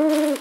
Mm-hmm.